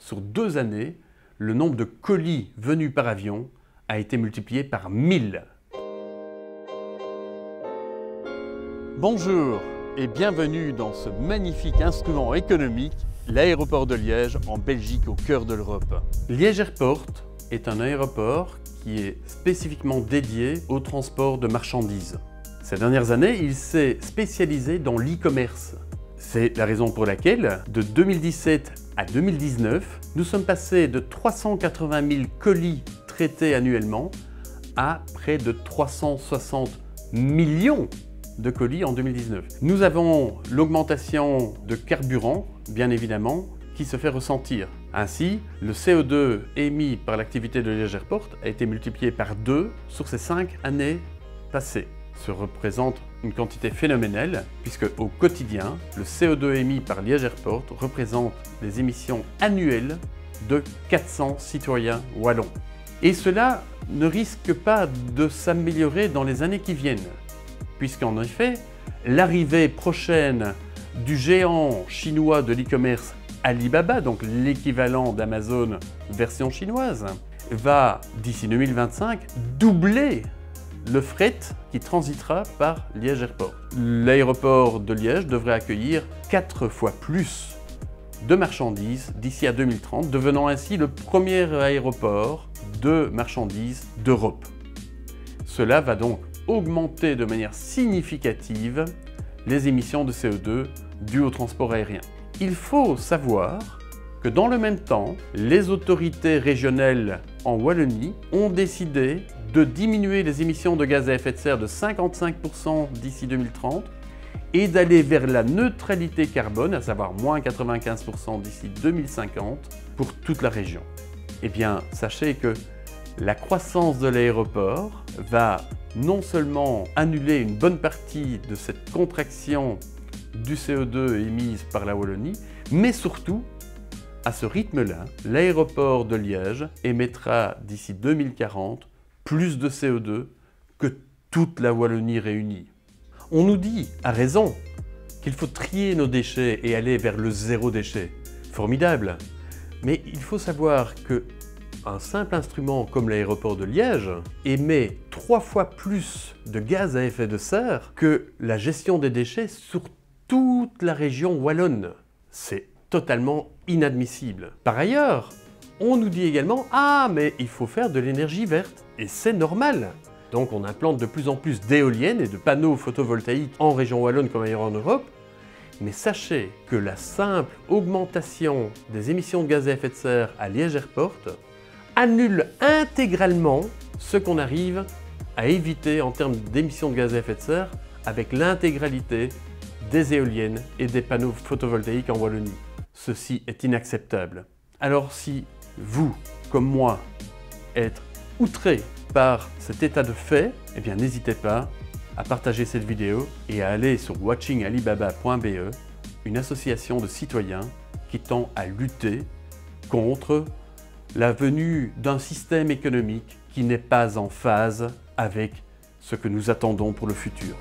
sur deux années, le nombre de colis venus par avion a été multiplié par 1000. Bonjour et bienvenue dans ce magnifique instrument économique, l'aéroport de Liège en Belgique au cœur de l'Europe. Liège Airport est un aéroport qui est spécifiquement dédié au transport de marchandises. Ces dernières années, il s'est spécialisé dans l'e-commerce. C'est la raison pour laquelle, de 2017 à 2019, nous sommes passés de 380 000 colis traités annuellement à près de 360 millions de colis en 2019. Nous avons l'augmentation de carburant, bien évidemment, qui se fait ressentir. Ainsi, le CO2 émis par l'activité de Liège Airport a été multiplié par deux sur ces cinq années passées. Ce représente une quantité phénoménale, puisque au quotidien, le CO2 émis par Liège Airport représente les émissions annuelles de 400 citoyens wallons. Et cela ne risque pas de s'améliorer dans les années qui viennent, puisqu'en effet, l'arrivée prochaine du géant chinois de l'e-commerce Alibaba, donc l'équivalent d'Amazon version chinoise, va d'ici 2025 doubler le fret qui transitera par Liège Airport. L'aéroport de Liège devrait accueillir 4 fois plus de marchandises d'ici à 2030, devenant ainsi le premier aéroport de marchandises d'Europe. Cela va donc augmenter de manière significative les émissions de CO2 dues au transport aérien. Il faut savoir que dans le même temps, les autorités régionales en Wallonie ont décidé de diminuer les émissions de gaz à effet de serre de 55% d'ici 2030 et d'aller vers la neutralité carbone, à savoir moins 95% d'ici 2050 pour toute la région. Eh bien, sachez que la croissance de l'aéroport va non seulement annuler une bonne partie de cette contraction du CO2 émise par la Wallonie, mais surtout, à ce rythme-là, l'aéroport de Liège émettra d'ici 2040 plus de CO2 que toute la Wallonie réunie. On nous dit, à raison, qu'il faut trier nos déchets et aller vers le zéro déchet. Formidable Mais il faut savoir que un simple instrument comme l'aéroport de Liège émet trois fois plus de gaz à effet de serre que la gestion des déchets sur toute la région wallonne. C'est totalement inadmissible. Par ailleurs, on nous dit également « Ah, mais il faut faire de l'énergie verte ». Et c'est normal. Donc on implante de plus en plus d'éoliennes et de panneaux photovoltaïques en région wallonne comme ailleurs en Europe. Mais sachez que la simple augmentation des émissions de gaz à effet de serre à Liège Airport annule intégralement ce qu'on arrive à éviter en termes d'émissions de gaz à effet de serre avec l'intégralité des éoliennes et des panneaux photovoltaïques en Wallonie. Ceci est inacceptable. Alors si vous, comme moi, êtes outré par cet état de fait, eh bien n'hésitez pas à partager cette vidéo et à aller sur watchingalibaba.be, une association de citoyens qui tend à lutter contre la venue d'un système économique qui n'est pas en phase avec ce que nous attendons pour le futur.